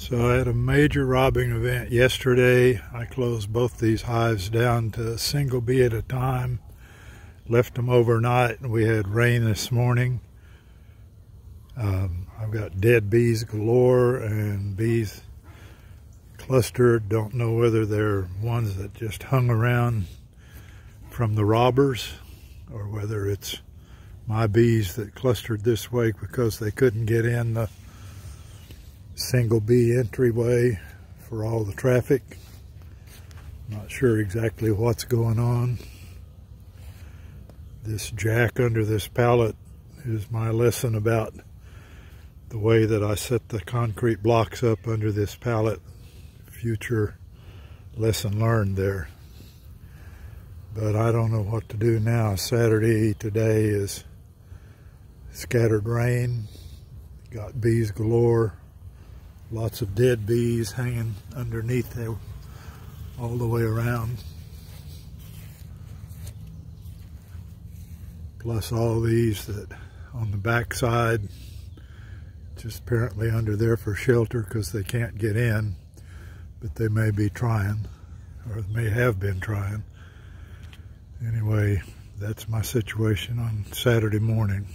So I had a major robbing event yesterday. I closed both these hives down to a single bee at a time. Left them overnight and we had rain this morning. Um, I've got dead bees galore and bees clustered. Don't know whether they're ones that just hung around from the robbers or whether it's my bees that clustered this way because they couldn't get in the single bee entryway for all the traffic. Not sure exactly what's going on. This jack under this pallet is my lesson about the way that I set the concrete blocks up under this pallet. Future lesson learned there. But I don't know what to do now. Saturday today is scattered rain. Got bees galore. Lots of dead bees hanging underneath there all the way around. Plus all these that on the back side, just apparently under there for shelter because they can't get in, but they may be trying, or may have been trying. Anyway, that's my situation on Saturday morning.